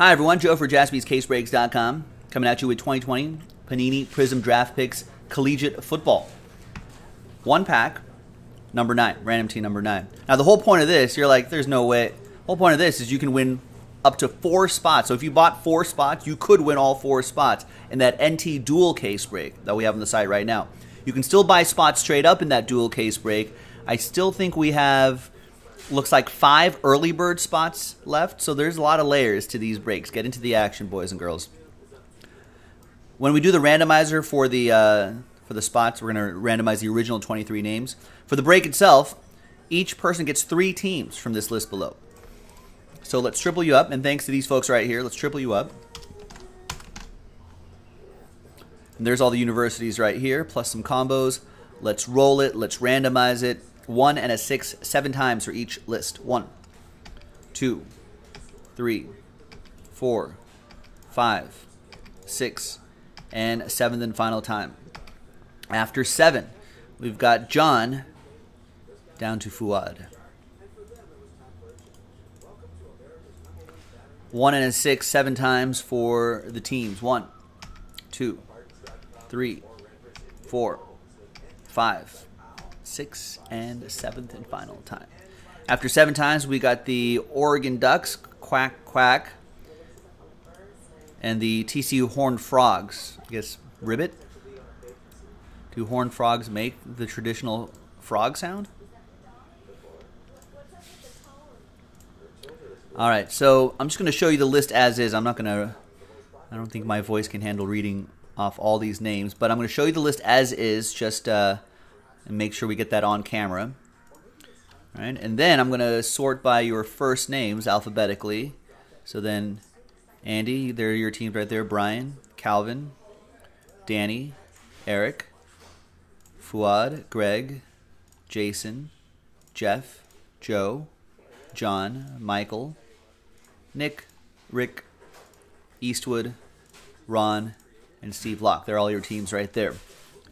Hi, everyone. Joe for jaspyscasebreaks.com coming at you with 2020 Panini Prizm Draft Picks Collegiate Football. One pack, number nine, random team number nine. Now, the whole point of this, you're like, there's no way. The whole point of this is you can win up to four spots. So if you bought four spots, you could win all four spots in that NT dual case break that we have on the site right now. You can still buy spots straight up in that dual case break. I still think we have looks like five early bird spots left. So there's a lot of layers to these breaks. Get into the action, boys and girls. When we do the randomizer for the uh, for the spots, we're going to randomize the original 23 names. For the break itself, each person gets three teams from this list below. So let's triple you up, and thanks to these folks right here, let's triple you up. And there's all the universities right here, plus some combos. Let's roll it. Let's randomize it one and a six seven times for each list. One, two, three, four, five, six, and seventh and final time. After seven, we've got John down to Fuad. One and a six, seven times for the teams. One, two, three, four, five, sixth, and seventh and final time. After seven times, we got the Oregon Ducks, quack, quack, and the TCU Horned Frogs. I guess ribbit? Do horned frogs make the traditional frog sound? All right, so I'm just going to show you the list as is. I'm not going to, I don't think my voice can handle reading off all these names, but I'm going to show you the list as is. Just uh, and make sure we get that on camera. All right, and then I'm going to sort by your first names alphabetically. So then, Andy, there are your teams right there. Brian, Calvin, Danny, Eric, Fuad, Greg, Jason, Jeff, Joe, John, Michael, Nick, Rick, Eastwood, Ron, and Steve Locke. They're all your teams right there.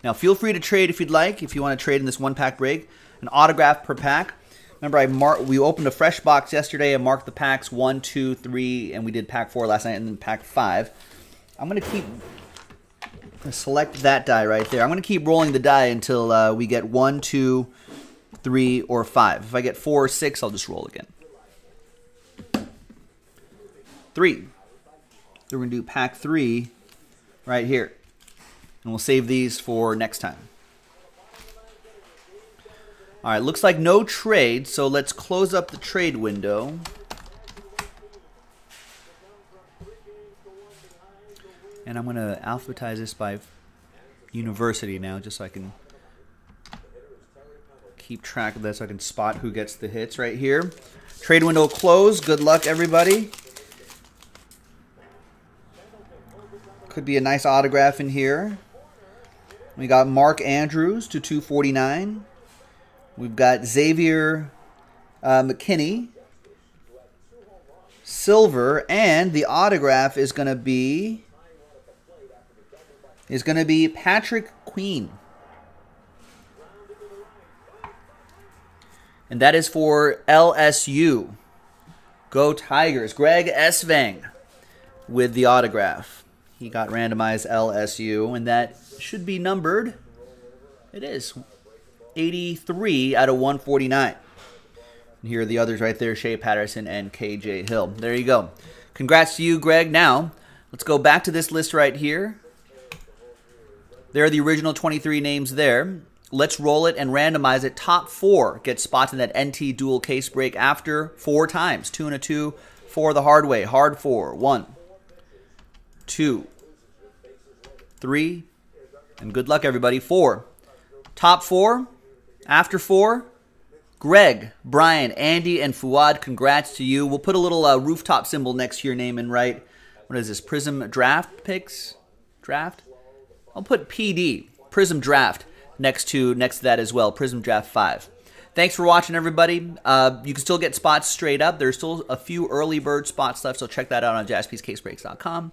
Now, feel free to trade if you'd like, if you want to trade in this one pack break. An autograph per pack. Remember, I mar- we opened a fresh box yesterday and marked the packs one, two, three, and we did pack four last night and then pack five. I'm going to keep select that die right there. I'm going to keep rolling the die until uh, we get one, two, three, or five. If I get four or six, I'll just roll again. Three. So we're going to do pack three right here. And we'll save these for next time. All right, looks like no trade, so let's close up the trade window. And I'm going to alphabetize this by university now, just so I can keep track of this. So I can spot who gets the hits right here. Trade window closed. Good luck, everybody. Could be a nice autograph in here. We got Mark Andrews to 249. We've got Xavier uh, McKinney, silver, and the autograph is going to be is going to be Patrick Queen. And that is for LSU. Go Tigers. Greg Esvang with the autograph. He got randomized LSU, and that should be numbered. It is 83 out of 149. And here are the others right there Shea Patterson and KJ Hill. There you go. Congrats to you, Greg. Now, let's go back to this list right here. There are the original 23 names there. Let's roll it and randomize it. Top four get spots in that NT dual case break after four times. Two and a two, four the hard way. Hard four. One, two, three, and good luck, everybody. Four. Top four, after four, Greg, Brian, Andy, and Fuad, congrats to you. We'll put a little uh, rooftop symbol next to your name and write, what is this, Prizm Draft Picks? Draft? I'll put PD, Prizm Draft, next to next to that as well, Prizm Draft 5. Thanks for watching, everybody. Uh, you can still get spots straight up. There's still a few early bird spots left, so check that out on jaspyscasebreaks.com.